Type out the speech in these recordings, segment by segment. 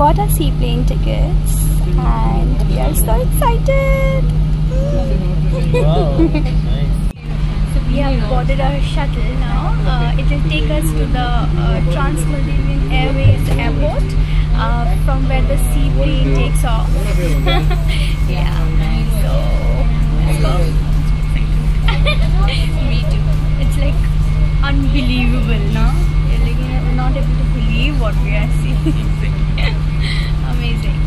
got our seaplane tickets and we are so excited. Wow. nice. So we have boarded our shuttle now. Uh, it will take us to the uh, Trans-Maldivian Airways airport uh, from where the seaplane takes off. yeah. So let's go. Me too. It's like unbelievable, no? We're like, we're not able to believe what we are seeing. Amazing.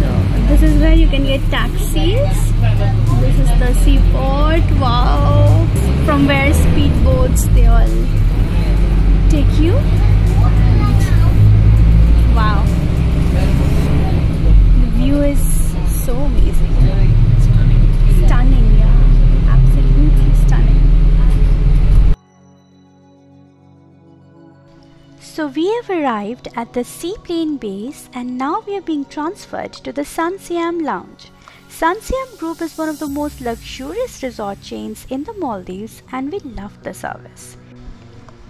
So this is where you can get taxis. This is the seaport. Wow. From where speedboats they all take you. Wow. The view is So we have arrived at the seaplane base and now we are being transferred to the Sun Siyam Lounge. Sun Siyam Group is one of the most luxurious resort chains in the Maldives and we love the service.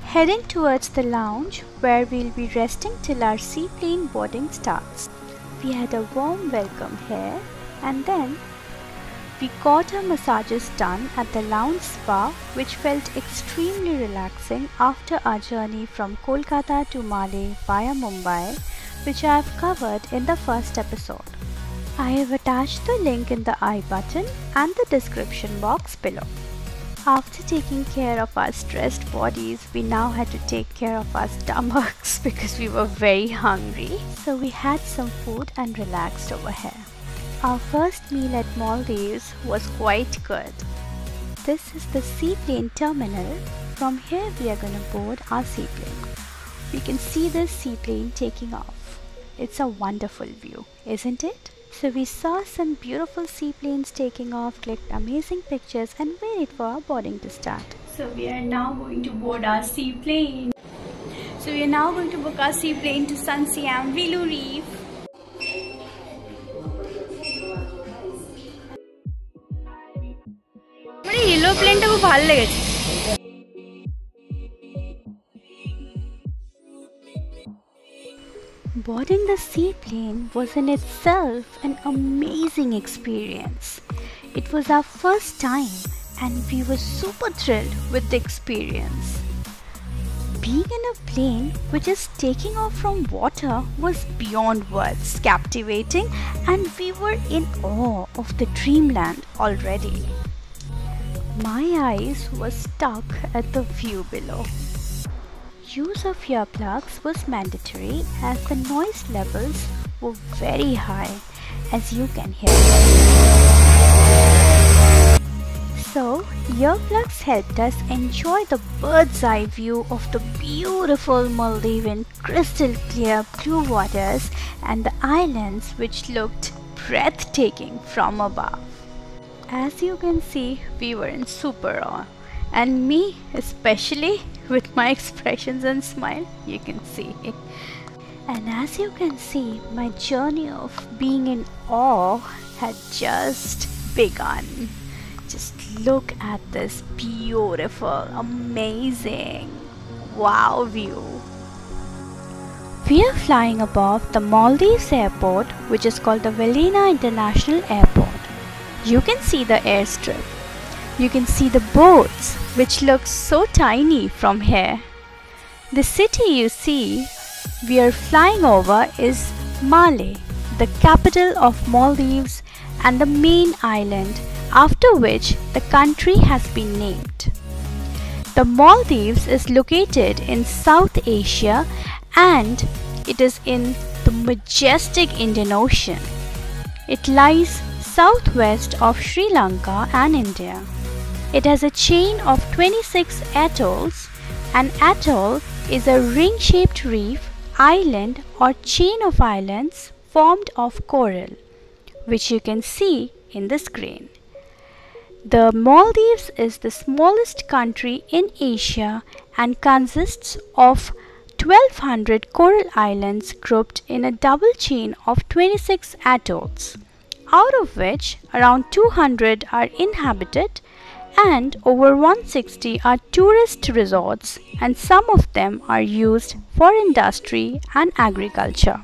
Heading towards the lounge where we'll be resting till our seaplane boarding starts. We had a warm welcome here and then we got our massages done at the lounge spa which felt extremely relaxing after our journey from Kolkata to Male via Mumbai which I have covered in the first episode. I have attached the link in the i button and the description box below. After taking care of our stressed bodies, we now had to take care of our stomachs because we were very hungry. So we had some food and relaxed over here. Our first meal at Maldives was quite good. This is the seaplane terminal. From here we are gonna board our seaplane. We can see this seaplane taking off. It's a wonderful view, isn't it? So we saw some beautiful seaplanes taking off, clicked amazing pictures and waited for our boarding to start. So we are now going to board our seaplane. So we are now going to book our seaplane to Sun Siyam Vilu Reef. আমার এই yellow প্লেনটা খুব ভালো লেগেছে Boarding the seaplane was in itself an amazing experience. It was our first time and we were super thrilled with the experience. Being in a plane which is taking off from water was beyond words captivating and we were in awe of the dreamland already. My eyes were stuck at the view below. Use of earplugs was mandatory as the noise levels were very high as you can hear. So, earplugs helped us enjoy the bird's eye view of the beautiful Maldivian crystal clear blue waters and the islands which looked breathtaking from above. As you can see, we were in super awe. And me, especially with my expressions and smile, you can see. And as you can see, my journey of being in awe had just begun. Just look at this beautiful, amazing, wow view. We are flying above the Maldives airport, which is called the Velana International Airport. You can see the airstrip. You can see the boats, which look so tiny from here. The city you see we are flying over is Male, the capital of Maldives and the main island after which the country has been named. The Maldives is located in South Asia and it is in the majestic Indian Ocean. It lies southwest of Sri Lanka and India. It has a chain of 26 atolls. An atoll is a ring shaped reef, island, or chain of islands formed of coral. which you can see in the screen. The Maldives is the smallest country in Asia and consists of 1200 coral islands grouped in a double chain of 26 atolls, out of which around 200 are inhabited and over 160 are tourist resorts and some of them are used for industry and agriculture.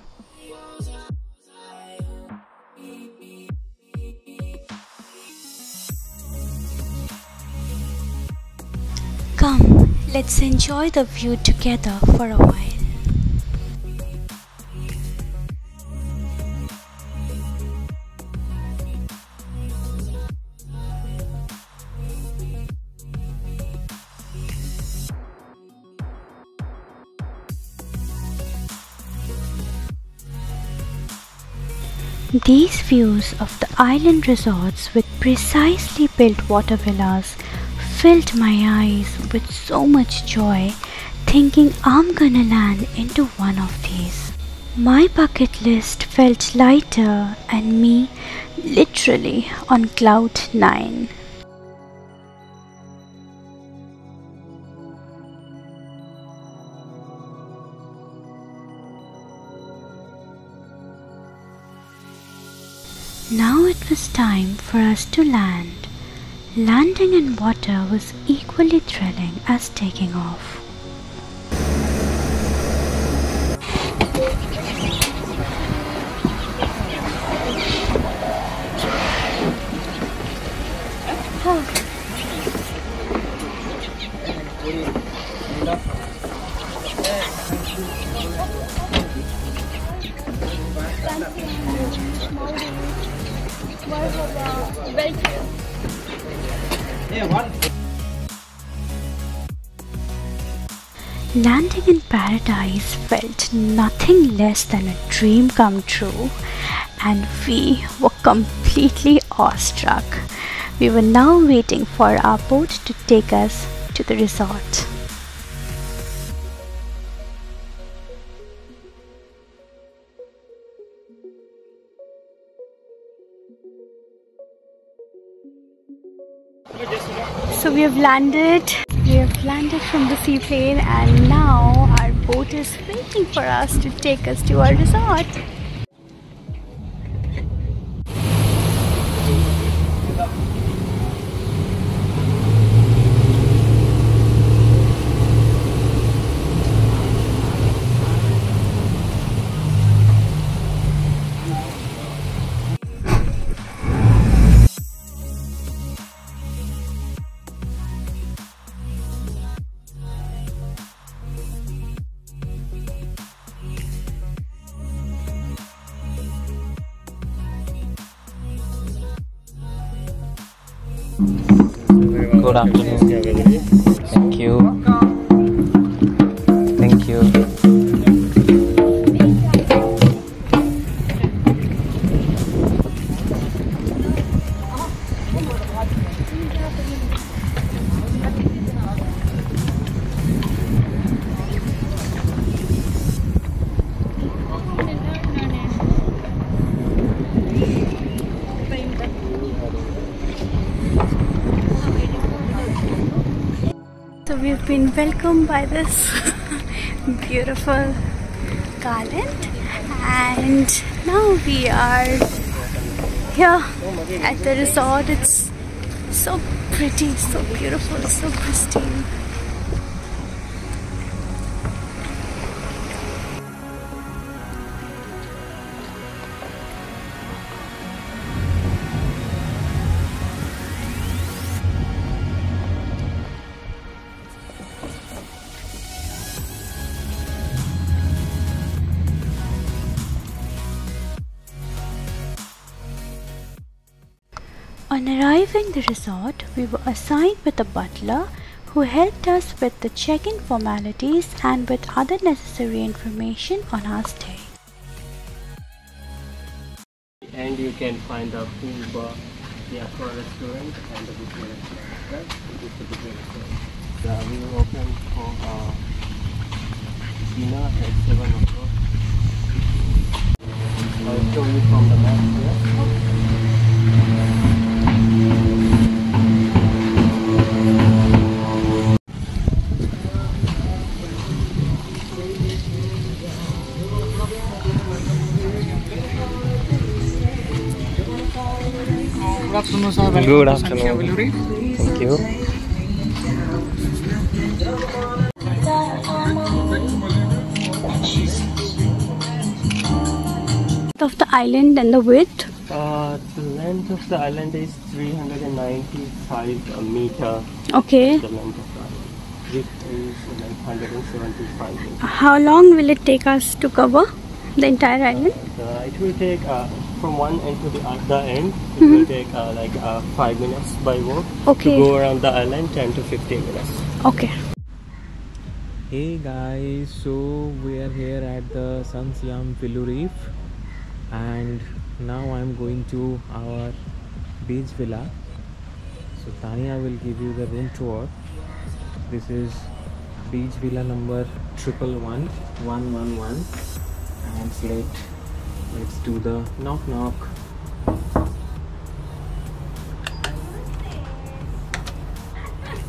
Come, let's enjoy the view together for a while. These views of the island resorts with precisely built water villas filled my eyes with so much joy, thinking I'm gonna land into one of these. My bucket list felt lighter and me literally on cloud nine. Now it was time for us to land. Landing in water was equally thrilling as taking off. Landing in paradise felt nothing less than a dream come true, and we were completely awestruck. We were now waiting for our boat to take us to the resort. So we have landed. We have landed from the seaplane and now our boat is waiting for us to take us to our resort. Good afternoon. Thank you. We've been welcomed by this beautiful garland and now we are here at the resort. It's so pretty, so beautiful, so pristine. Arriving the resort, we were assigned with a butler who helped us with the check-in formalities and with other necessary information on our stay. and you can find the pool bar, the aqua restaurant and the buffet restaurant. This is the buffet. The we open for uh, dinner at seven o'clock. I'll show you from the map here. Afternoon, sir. Welcome Good afternoon. Thank you. Of the island and the width. Uh, the length of the island is 395 meter. Okay. The length of the island. Width is like 175 meters. How long will it take us to cover the entire island? Uh, it will take uh, from one end to the other end. It will take uh, like uh, five minutes by walk. Okay. To go around the island, 10 to 15 minutes. Okay. Hey guys, so we are here at the Sun Siyam Vilu Reef and now I'm going to our beach villa. So Tania will give you the room tour. This is beach villa number triple one one one one and let let's do the knock knock.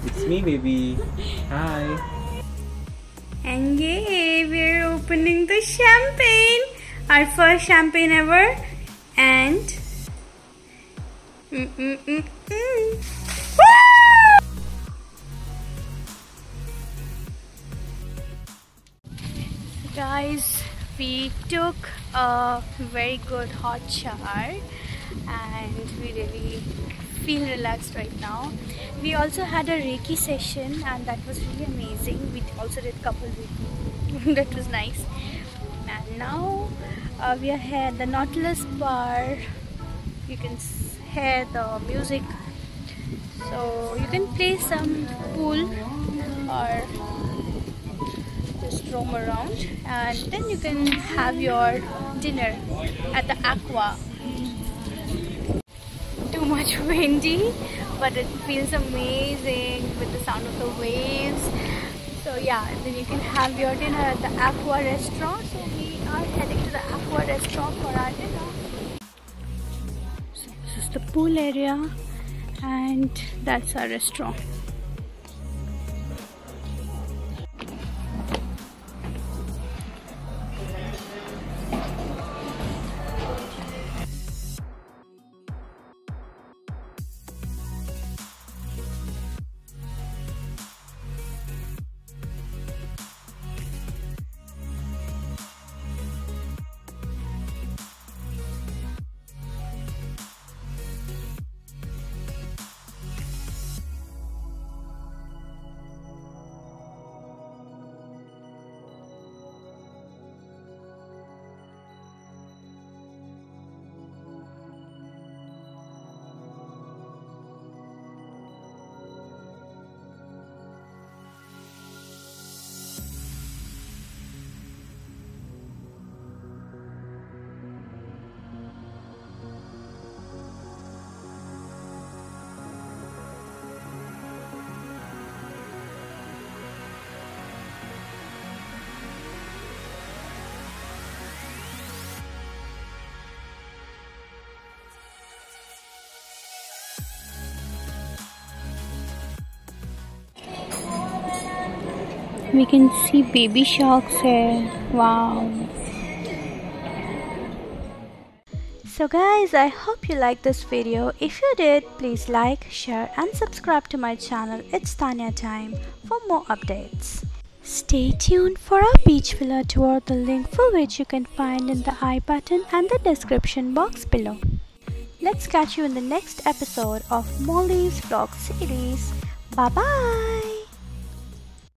It's me baby. Hi. And yay, we're opening the champagne. Our first champagne ever. And. Mm-mm-mm-mm. Woo! Guys, we took a very good hot shower and we really feel relaxed right now. We also had a Reiki session and that was really amazing. We also did couple Reiki. that was nice. And now uh, we are here at the Nautilus bar. You can hear the music. So you can play some pool or just roam around and then you can have your dinner at the aqua. Too much windy but it feels amazing with the sound of the waves. So yeah then you can have your dinner at the aqua restaurant. So we are heading to the aqua restaurant for our dinner. So this is the pool area and that's our restaurant we can see baby sharks here. Wow. So guys i hope you liked this video. If you did please like share and subscribe to my channel. It's Tania time. For more updates. Stay tuned for our beach villa tour. The link for which you can find in the i button and the description box below. Let's catch you in the next episode of Maldives vlog series. Bye bye